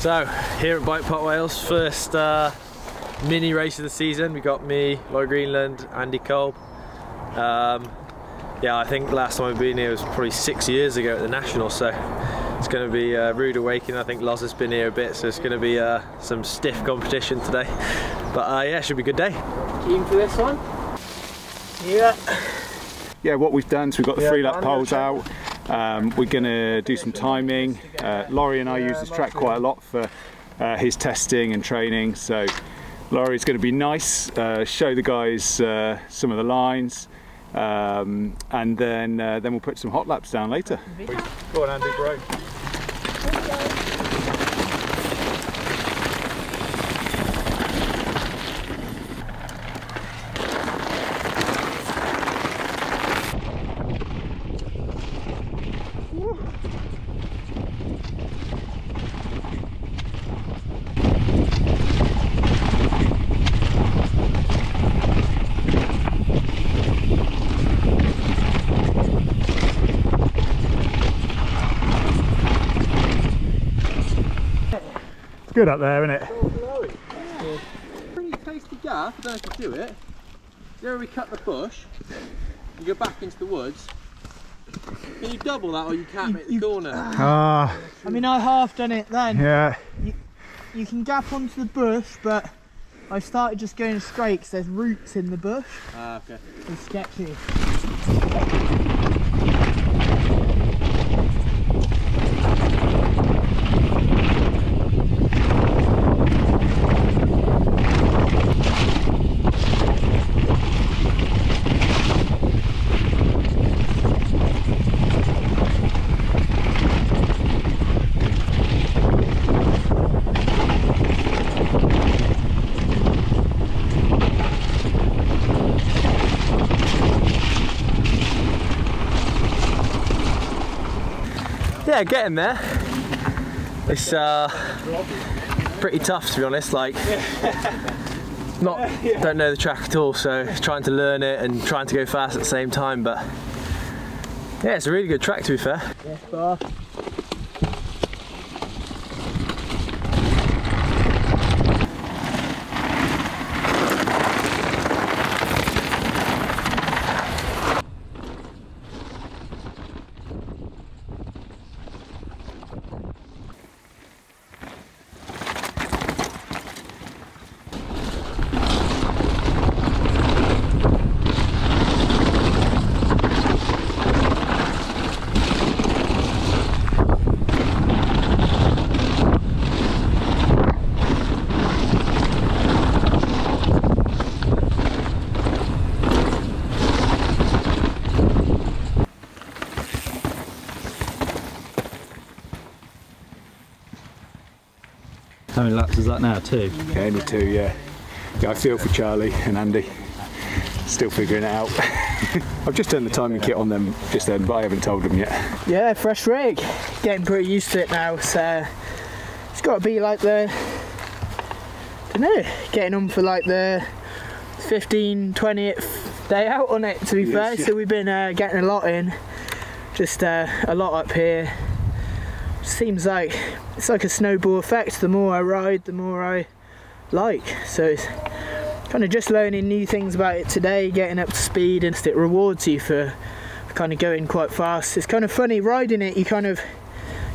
So, here at Bike Park Wales, first uh, mini race of the season. We got me, Laurie Greenland, Andy Kolb. Um, yeah, I think last time I've been here was probably six years ago at the National, so it's going to be a rude awakening. I think Loz has been here a bit, so it's going to be uh, some stiff competition today. But uh, yeah, it should be a good day. Keen for this one? Yeah. Yeah, what we've done is we've got the three lap poles out. Um, we're going to do some timing. Uh, Laurie and I use this track quite a lot for uh, his testing and training. So Laurie's going to be nice, uh, show the guys uh, some of the lines, um, and then uh, then we'll put some hot laps down later. Go on, Andy, bro. Good up there, isn't it? Pretty close to gap, I don't know if you do it. There we cut the bush, you go back into the woods. Can you double that or you can't make the corner? Ah, I mean, I half done it then. yeah. You can gap onto the bush, but I started just going straight because there's roots in the bush. Ah, okay. It's sketchy. Yeah, getting there. It's uh, pretty tough to be honest. Like, not don't know the track at all, so trying to learn it and trying to go fast at the same time. But yeah, it's a really good track to be fair. How many laps is that now? Two? Yeah, only two, yeah. Yeah, I feel for Charlie and Andy. Still figuring it out. I've just turned the timing kit on them just then, but I haven't told them yet. Yeah, fresh rig. Getting pretty used to it now. So it's got to be like the, don't know, getting on for like the 15, 20th day out on it. To be Yes, fair, yeah. so we've been uh, getting a lot in. Just uh, a lot up here. Seems like it's like a snowball effect. The more I ride, the more I like. So it's kind of just learning new things about it today, getting up to speed, and it rewards you for kind of going quite fast. It's kind of funny riding it. You kind of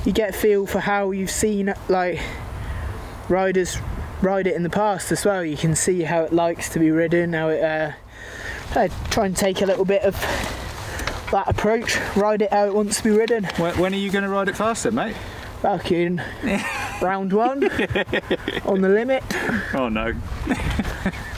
you get a feel for how you've seen like riders ride it in the past as well. You can see how it likes to be ridden. How it uh, I try and take a little bit of that approach. Ride it how it wants to be ridden. When, when are you going to ride it faster, mate? Back in round one on the limit. Oh no.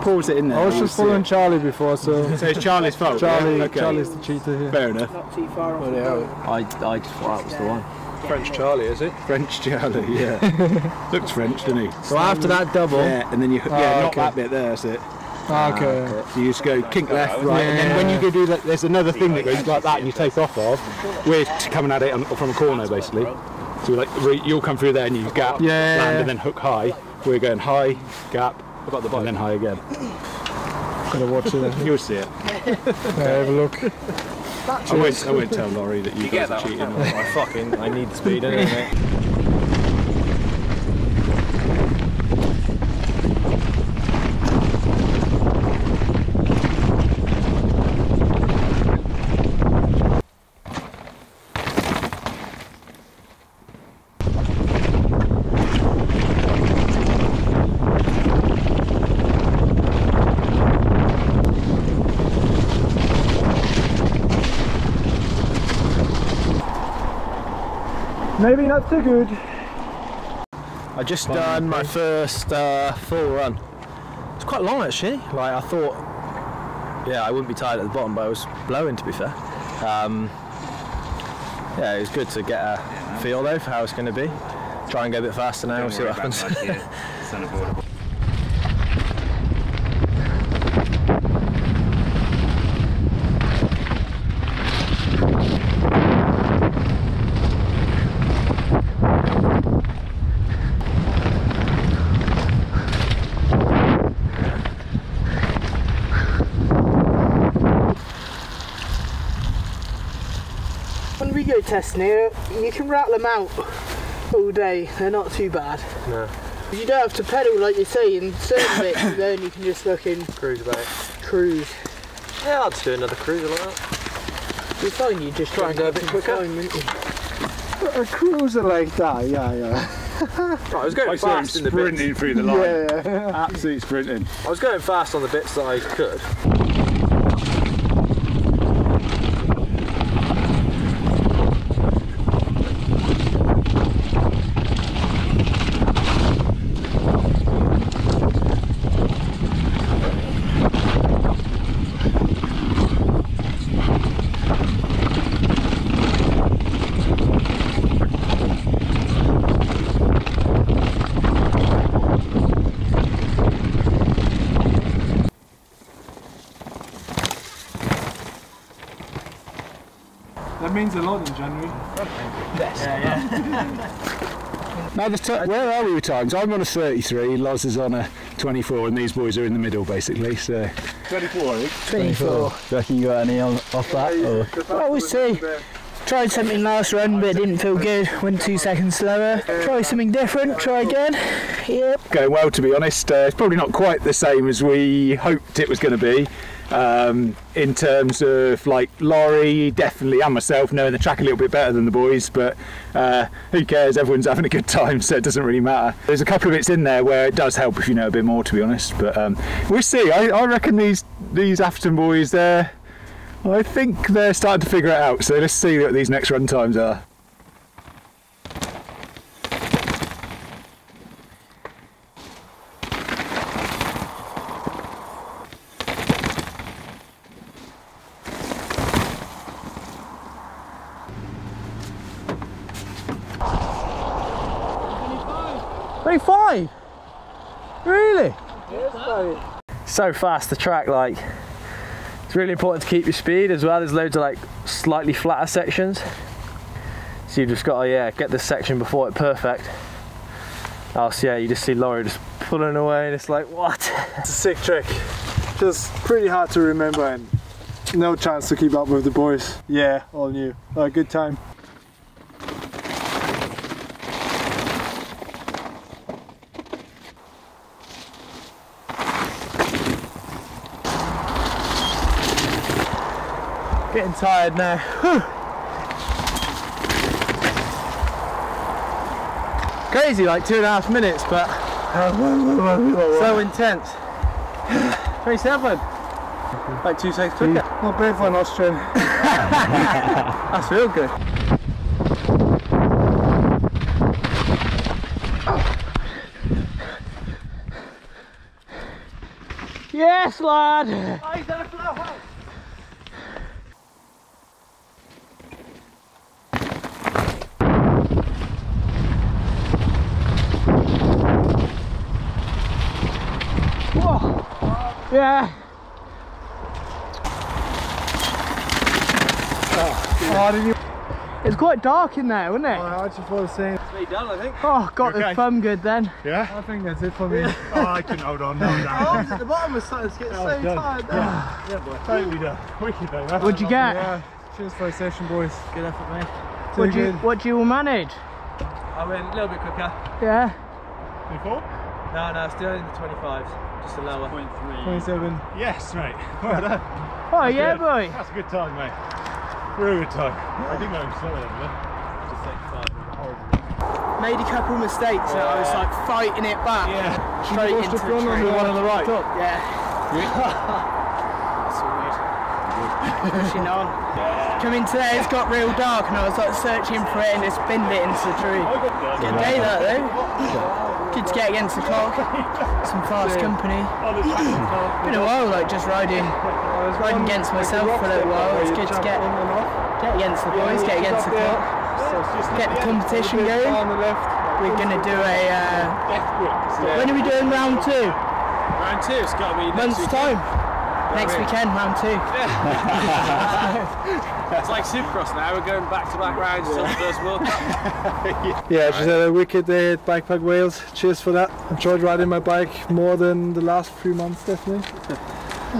he pulls it in there. I was just see following. Charlie before, so So it's Charlie's fault. yeah? Okay. Charlie's the cheater here. Fair enough. Not too far off. I, I just thought that was the one. French Charlie, is it? French Charlie, yeah. Looks French, doesn't he? So after that double, Yeah, and then you yeah, Oh, not okay. that bit there. That's it. Ah, okay. So you just go kink left, right, and then when you go do that, there's another thing that goes like that, and you take off of. We're coming at it from a corner basically. So like you'll come through there and you gap, Yeah, yeah, land, and then hook high. We're going high, gap, got the bike. and then high again. Gotta watch it. You'll see it. Yeah, have a look. I won't, I won't tell Laurie that you, guys are cheating. I fucking, I need speed anyway, Maybe not too good. I just done my first uh, full run. It's quite long actually. Like I thought, yeah, I wouldn't be tired at the bottom, but I was blowing to be fair. Um, yeah, it was good to get a feel though for how it's going to be. Try and go a bit faster now and see what happens. When we go testing here, you can rattle them out all day. They're not too bad. No. You don't have to pedal like you say in certain bits, then you can just fucking Cruise about. cruise. Yeah, I'll just do another cruiser like that. You find you just Try and go a bit quicker. Time, wouldn't you? A cruiser like that, yeah, yeah. Right, I was going I saw him fast in the bits. sprinting through the line. Yeah. yeah. Absolute sprinting. I was going fast on the bits that I could. Means a lot in January. Now, the t- where are we with times? I'm on a 33, Loz is on a 24, and these boys are in the middle basically. So 24, eh? I think. 24. Do you reckon you got any on, off that? Or? I always say, tried something last run but it didn't feel good. Went two seconds slower. Try something different. Try again. Yep. Going well, to be honest. Uh, it's probably not quite the same as we hoped it was going to be. Um, in terms of like Laurie, definitely, and myself knowing the track a little bit better than the boys, but uh, who cares? Everyone's having a good time, so it doesn't really matter. There's a couple of bits in there where it does help if you know a bit more, to be honest. But um, we'll see. I, I reckon these these Afton boys, they're I think they're starting to figure it out. So let's see what these next run times are. Twenty-five. Really? So fast the track, like it's really important to keep your speed as well. There's loads of like slightly flatter sections, so you've just got to yeah get this section before it perfect. Else yeah, you just see Laurie just pulling away, and it's like what? It's a sick trick. Just pretty hard to remember and no chance to keep up with the boys. Yeah, all new. A good time. Getting tired now. Whew. Crazy, like two and a half minutes, but so intense. 27. Like two seconds quicker. Not bad for an Austrian. That's real good. Yes, lad. Yeah. Oh, did you? It's quite dark in there, wasn't it? Oh, I actually feel the same. Me done, I think. Oh, got okay? the thumb good then. Yeah? I think that's it for me. Oh, I couldn't hold on. No, no. Oh, at the bottom was starting to get so tired. Yeah, yeah boy. Totally done. Wicked though, man. What'd you get? Yeah. Cheers for the session, boys. Good effort, mate. What do you good. what do you manage? I went a little bit quicker. Yeah. 24? No, no, still in the 25s. Just a lower. 27. Yes, mate. Well done. Oh yeah, Good. boy. That's a good time, mate. Real good time. I think I'm slower than that. Made a couple of mistakes and I was like fighting it back. Yeah. Straight into the front or tree. the one on the right? Yeah. That's all good. Pushing on. Coming today, it's got real dark and I was like searching for it and it's binned it into the tree. Good day that though. Good to get against the clock. Some fast company. Been a while like just riding riding against myself for a little while. It's good to get get against the boys, get against the clock, get the competition going. On the left. We're gonna do a uh, when are we doing round two? Round two, it's got to be next Month's weekend. time. Next weekend, round two. It's like Supercross now, we're going back to back rounds until the first World Cup. Yeah, just had a wicked day at BikePark Wales. Cheers for that. Enjoyed riding my bike more than the last few months, definitely.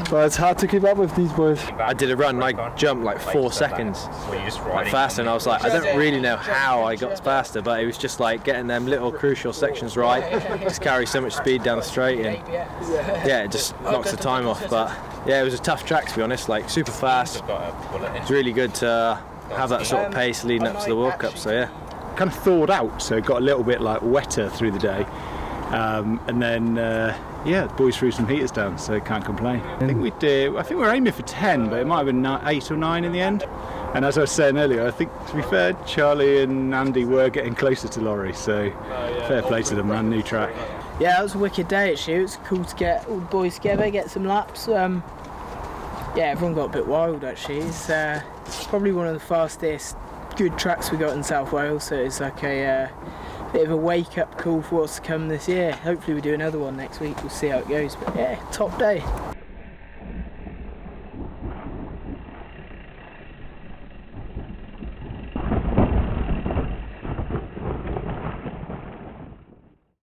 But it's hard to keep up with these boys. I did a run and I jumped like four seconds. Like faster and I was like I don't really know how I got faster but it was just like getting them little crucial sections right. Just carry so much speed down the straight and yeah it just knocks the time off. But yeah it was a tough track to be honest like super fast. It's really good to have that sort of pace leading up to the World Cup so yeah. Kind of thawed out, so it got a little bit like wetter through the day. Um, and then, uh, yeah, the boys threw some heaters down, so can't complain. I think we did. I think we were aiming for ten, but it might have been eight or nine in the end. And as I was saying earlier, I think to be fair, Charlie and Andy were getting closer to Laurie, so fair play to them, man. New track. Yeah, it was a wicked day actually. It was cool to get all the boys together, get some laps. Um, yeah, everyone got a bit wild actually. It's uh, probably one of the fastest good tracks we got in South Wales, so it's like a uh, bit of a wake up call for what's to come this year. Hopefully we do another one next week. We'll see how it goes. But yeah, top day.